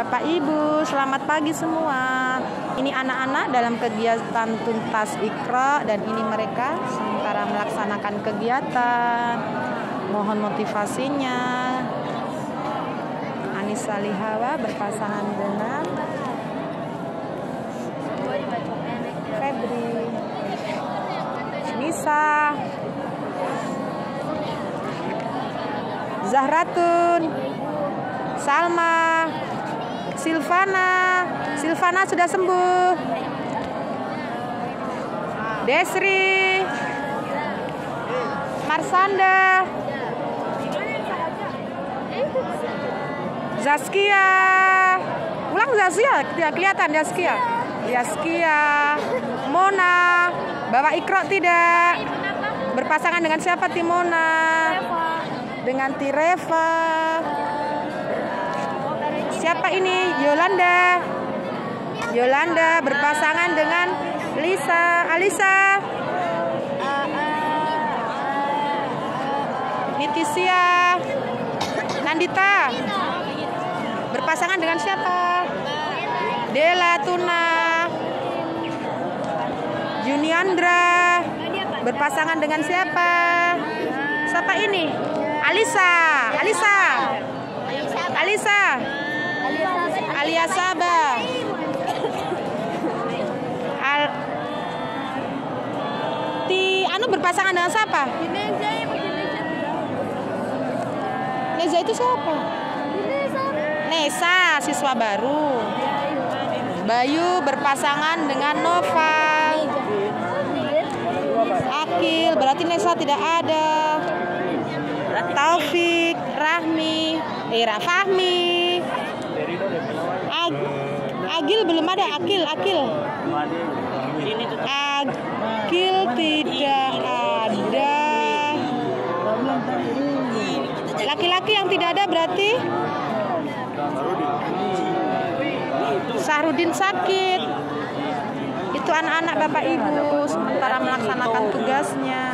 Bapak Ibu, selamat pagi semua. Ini anak-anak dalam kegiatan tuntas ikra dan ini mereka sementara melaksanakan kegiatan. Mohon motivasinya. Anissa Lihawa berpasangan dengan Febri. Nisa. Zahratun. Salma. Silvana. Silvana sudah sembuh. Desri. Marsanda. Zaskia. Ulang Zaskia, tidak kelihatan Zaskia. Zaskia. Mona. Bawa Ikro tidak. Berpasangan dengan siapa Timona? Dengan Tireva. Siapa ini? Yolanda. Yolanda berpasangan dengan Lisa. Alisa. Nitisia. Nandita. Berpasangan dengan siapa? Dela Tuna. Juniandra. Berpasangan dengan siapa? Siapa ini? Alisa. Alisa. Alisa. Alia Sabah. Al Ti Anu berpasangan dengan siapa? Neza itu siapa? Nesa, siswa baru. Bayu berpasangan dengan Nova. Akil, berarti Nesa tidak ada. Taufik, Rahmi, eh Fahmi. Ag Agil belum ada, Akil, Akil. Agil tidak ada. Laki-laki yang tidak ada berarti Sahrudin sakit. Itu anak-anak Bapak Ibu sementara melaksanakan tugasnya.